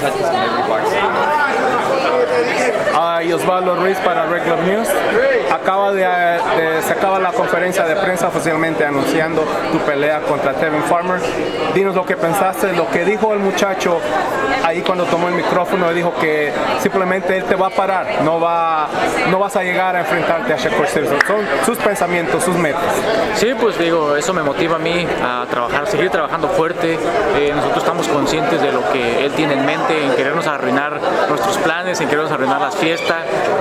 touches every box. Y Osvaldo Ruiz para Regular News. Acaba de, de, se acaba la conferencia de prensa oficialmente anunciando tu pelea contra Tevin Farmer. Dinos lo que pensaste, lo que dijo el muchacho ahí cuando tomó el micrófono, dijo que simplemente él te va a parar, no, va, no vas a llegar a enfrentarte a Shakur Stevenson. Son sus pensamientos, sus metas. Sí, pues digo, eso me motiva a mí a trabajar, seguir trabajando fuerte. Eh, nosotros estamos conscientes de lo que él tiene en mente, en querernos arruinar nuestros planes, en querernos arruinar las fiestas,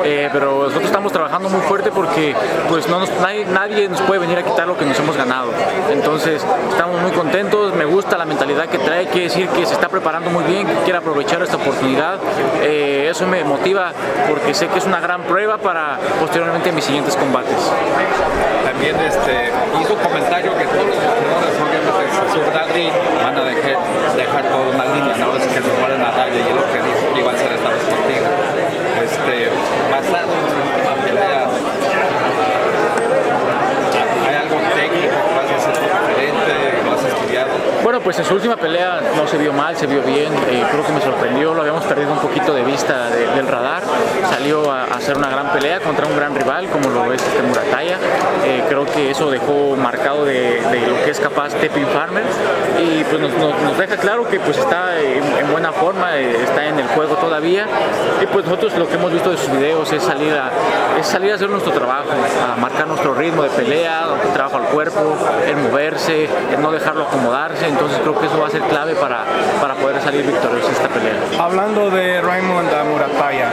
eh, pero nosotros estamos trabajando muy fuerte porque pues no nos, nadie, nadie, nos puede venir a quitar lo que nos hemos ganado. Entonces estamos muy contentos, me gusta la mentalidad que trae, quiere decir que se está preparando muy bien, que quiere aprovechar esta oportunidad. Eh, eso me motiva porque sé que es una gran prueba para posteriormente mis siguientes combates. También este, hizo un comentario que todos los jugadores obviamente van a dejar, dejar toda una línea, ¿no? Es que se mueren a raya y es lo que dijo, iba a ser esta vez contigo. Este, basado en la pelea, ¿hay algo técnico que vas a hacer diferente? ¿Lo has estudiado? Bueno, pues en su última pelea no se vio mal, se vio bien, eh, creo que me sorprendió, lo habíamos perdido un poquito de vista de, del radar, salió a, a, hacer una gran pelea contra un gran rival como lo es este Murataya, eh, creo que eso dejó marcado de, de, lo que es capaz Tepin Farmer. Y pues nos, nos, nos deja claro que pues está en, en buena forma, eh, está en el juego todavía. Y pues nosotros lo que hemos visto de sus videos es salir a, es salir a hacer nuestro trabajo, a marcar nuestro ritmo de pelea, el trabajo al cuerpo, el moverse, el no dejarlo acomodarse, entonces creo que eso va a ser clave para, para poder salir victorioso esta pelea. Hablando de Raymond Murataya,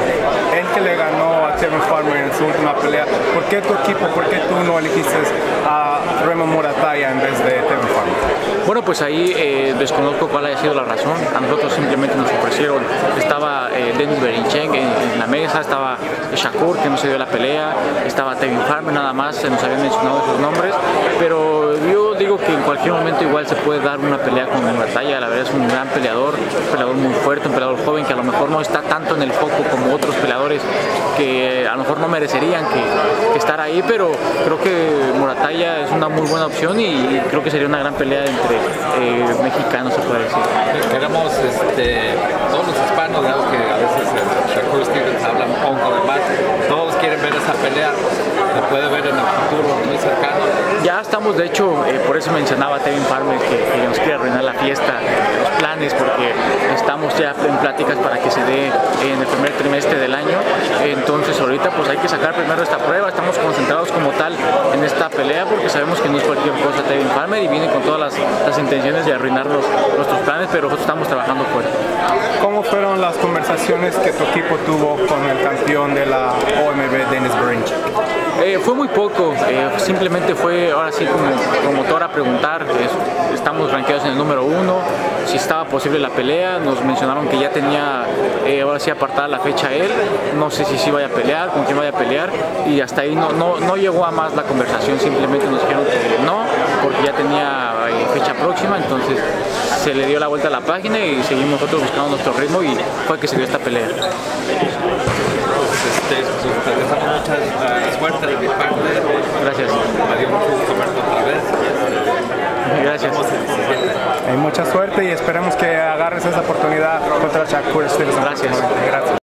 él que le ganó a Kevin Farmer en su última pelea, ¿por qué tu equipo, por qué tú no elegiste a Raymond Murataya en vez de Kevin Farmer? Bueno, pues ahí eh, desconozco cuál haya sido la razón. A nosotros simplemente nos ofrecieron, estaba eh, Denis Berinchen en, la mesa, estaba Shakur, que no se dio la pelea, estaba Tevin Farmer, nada más, se nos habían mencionado esos nombres, pero yo digo que en cualquier momento igual se puede dar una pelea con Murataya, la verdad es un gran peleador, un peleador muy fuerte, un peleador joven que a lo mejor no está tanto en el foco como otros peleadores que a lo mejor no merecerían que, estar ahí, pero creo que Murataya es una muy buena opción y creo que sería una gran pelea entre eh, mexicanos, se puede decir. Queremos, este, todos los hispanos, dado que a veces el Shakur Stevens habla un poco de más, todos quieren ver esa pelea, se puede ver en el futuro muy cercano. Ya estamos, de hecho, eh, por eso mencionaba a Tevin Farmer que, que, nos quiere arruinar la fiesta, los planes, porque estamos ya en pláticas para que se dé en el primer trimestre del año. Entonces, ahorita pues hay que sacar primero esta prueba, estamos concentrados como tal en esta pelea porque sabemos que no es cualquier cosa Tevin Farmer y viene con todas las, las intenciones de arruinar los, nuestros planes, pero nosotros estamos trabajando fuerte. ¿Cómo fueron las conversaciones que tu equipo tuvo con el campeón de la OMB, Dennis Berinchik? Eh, fue muy poco, eh, simplemente fue ahora sí como promotor preguntar, eh, estamos rankeados en el número uno, si estaba posible la pelea, nos mencionaron que ya tenía ahora sí apartada la fecha él, no sé si sí vaya a pelear, con quién vaya a pelear y hasta ahí no, no, no llegó a más la conversación, simplemente nos dijeron que no, porque ya tenía fecha próxima, entonces se le dio la vuelta a la página y seguimos nosotros buscando nuestro ritmo y fue que se dio esta pelea. Pues, este, pues, deseamos mucha suerte de mi parte. Gracias. Me dio mucho gusto verte otra vez. Gracias. Hay mucha suerte y esperemos que agarres esa oportunidad contra Shakur Stevenson. Gracias. Gracias.